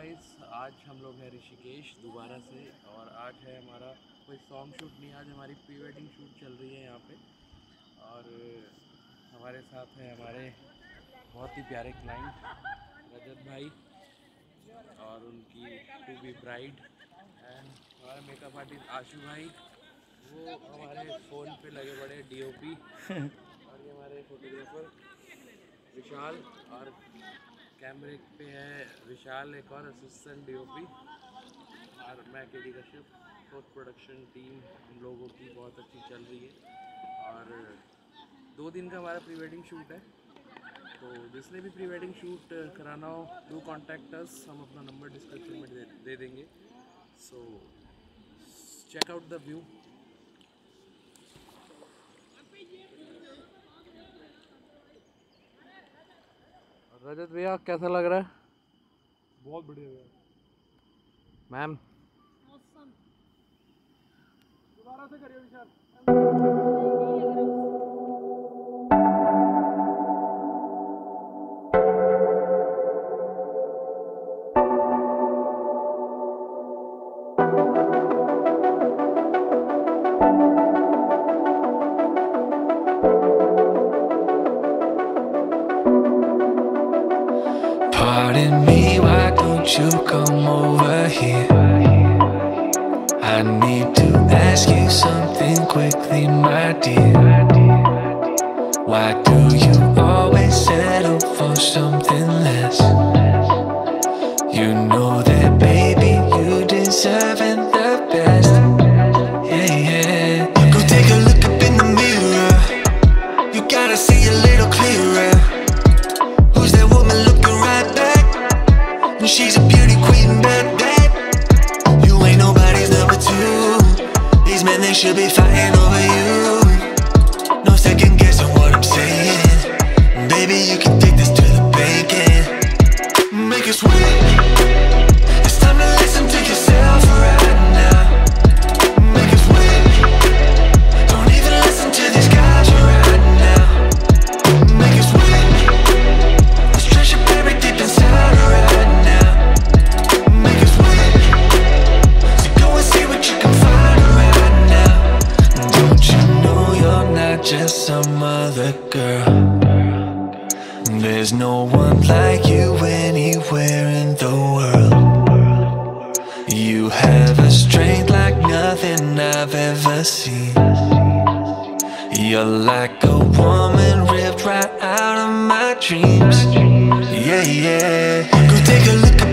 Guys आज हम लोग हैं ऋषिकेश दोबारा से और आज है हमारा कोई सॉन्ग शूट नहीं, आज हमारी प्री वेडिंग शूट चल रही है यहाँ पे। और हमारे साथ है हमारे बहुत ही प्यारे क्लाइंट रजत भाई और उनकी टू बी ब्राइड एंड हमारा मेकअप आर्टिस्ट आशु भाई। वो हमारे फ़ोन पे लगे बड़े डीओपी और ये हमारे फोटोग्राफर विशाल और कैमरे पे है विशाल एक और असिस्टेंट डीओपी और मैं K D Kashyap post production team हम लोगों की बहुत अच्छी चल रही है। और दो दिन का हमारा प्री वेडिंग शूट है। तो जिसने भी प्री वेडिंग शूट कराना हो डू कॉन्टैक्ट अस हम अपना नंबर डिस्क्रिप्शन में दे, दे देंगे। So check out the view Rajat भैया कैसा लग रहा है? बहुत बढ़िया भैया मैम दोबारा से करिए विशाल Pardon me, why don't you come over here? I need to ask you something quickly, my dear. Why do you always settle for something less? You know that, baby, you deserve the she's a beauty queen, bad, bad. You ain't nobody's number two. These men, they should be fighting over you. No second guessing what I'm saying. Baby, you can girl? There's no one like you anywhere in the world. You have a strength like nothing I've ever seen. You're like a woman ripped right out of my dreams. Yeah, yeah. Go take a look